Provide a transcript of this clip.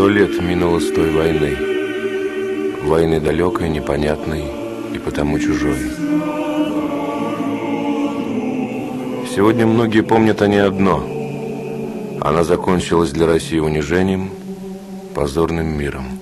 Сто лет минуло с той войны. Войны далекой, непонятной и потому чужой. Сегодня многие помнят о ней одно. Она закончилась для России унижением, позорным миром.